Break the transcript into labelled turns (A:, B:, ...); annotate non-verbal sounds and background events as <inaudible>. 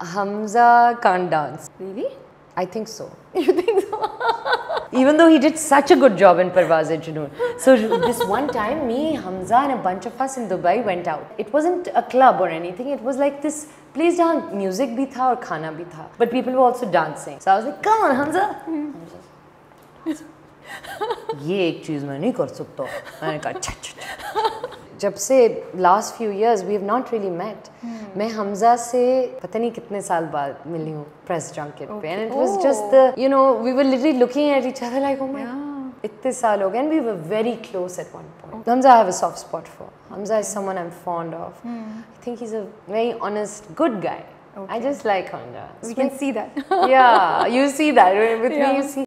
A: Hamza can't dance.
B: Really?
A: I think so. <laughs>
B: You think so?
A: Even though he did such a good job in Parvaz Junoon. So this one time, me, Hamza and a bunch of us in Dubai went out. It wasn't a club or anything. It was like this place where music bhi tha aur khana bhi tha. But people were also dancing. So I was like, come on Hamza. Hmm. Hamza. <laughs> ये एक चीज़ मैं नहीं कर सकता। मैंने कहा अच्छा अच्छा जब से last few years we have not really met मैं हमजा से पता नहीं कितने साल बाद मिली हूँ प्रेस जंकेट पे। And it was just you know we were literally looking at each other like oh my इतने साल हो गए। And we were very close at one point Hamza have a soft spot for Hamza is someone I am fond of I think he is a very honest good guy I just like Hamza.
B: We can see that.
A: yeah, you see that <laughs> with
B: Yeah.
A: me. You see